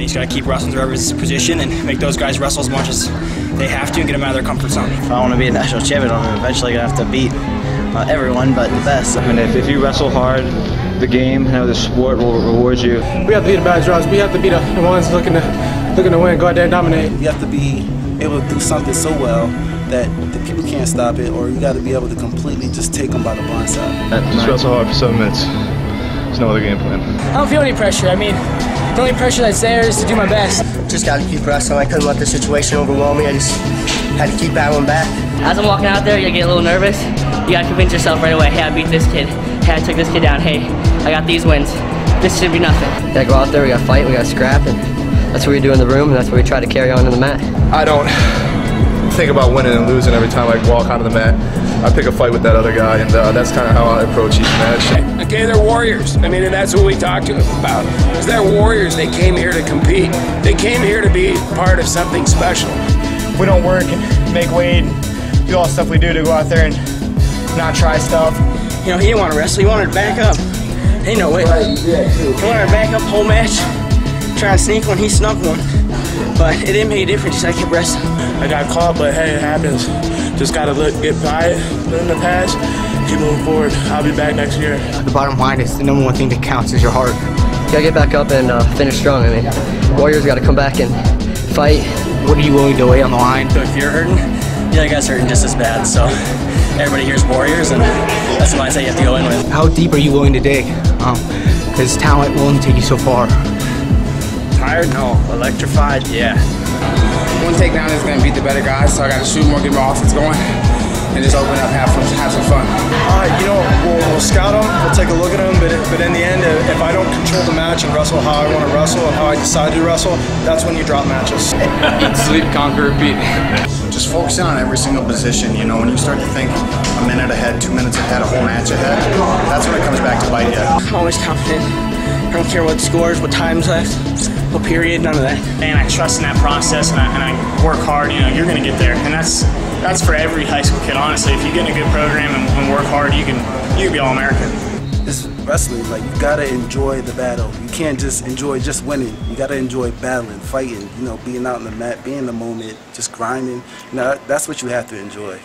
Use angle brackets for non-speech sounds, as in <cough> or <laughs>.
he's got to keep wrestling through his position and make those guys wrestle as much as they have to and get them out of their comfort zone. If I want to be a national champion, I'm eventually going to have to beat not everyone, but the best. I mean, if, if you wrestle hard, the game, you know, the sport will reward you. We have to be the bad draws. We have to be the, the ones looking to looking to win, go out there and dominate. You have to be able to do something so well that the people can't stop it, or you got to be able to completely just take them by the blind side. Just wrestle hard for seven minutes. There's no other game plan. I don't feel any pressure. I mean, the only pressure that's there is to do my best. Just got to keep wrestling. I couldn't let the situation overwhelm me. I just had to keep battling back. As I'm walking out there, you get a little nervous. You got to convince yourself right away, hey, I beat this kid. Hey, I took this kid down. Hey, I got these wins. This should be nothing. We gotta go out there, we gotta fight, we gotta scrap, and that's what we do in the room, and that's what we try to carry on to the mat. I don't think about winning and losing every time I walk onto the mat. I pick a fight with that other guy, and uh, that's kind of how I approach each match. Okay, they're warriors. I mean, and that's what we talked to them about. Because they're warriors. They came here to compete. They came here to be part of something special. We don't work and make weight and do all the stuff we do to go out there and not try stuff. You know, he didn't want to wrestle. He wanted to back up. Ain't no way. He wanted to back up whole match, try and sneak one. He snuck one. But it didn't make a difference. I kept wrestling. I got caught, but hey, it happens. Just got to look, get by it, in the past, keep moving forward. I'll be back next year. The bottom line is the number one thing that counts is your heart. You gotta get back up and uh, finish strong. I mean, Warriors gotta come back and fight. What are you willing to lay on the line? So if you're hurting, the other guy's hurting just as bad. So everybody here's Warriors, and that's the mindset you have to go in with. How deep are you willing to dig? Because um, talent will only take you so far. Tired? No. Electrified? Yeah. One takedown is going to beat the better guys, so I got to shoot more, get my offense going, and just open up, have, some, have some fun. All right, you know, we'll, we'll scout them, we'll take a look at them, but, but in the end, if I don't control the match and wrestle how I want to wrestle and how I decide to wrestle, that's when you drop matches. Eat, <laughs> sleep, conquer, repeat. Just focusing on every single position. You know, when you start to think a minute ahead, two minutes ahead, a whole match ahead, that's when it comes back to bite you. I'm always confident. I don't care what scores, what time's left, what period, none of that. And I trust in that process, and I, and I work hard. You know, you're going to get there, and that's that's for every high school kid. Honestly, if you get in a good program and, and work hard, you can you can be all American. This wrestling, like you gotta enjoy the battle. You can't just enjoy just winning. You gotta enjoy battling, fighting. You know, being out in the mat, being in the moment, just grinding. You know, that's what you have to enjoy.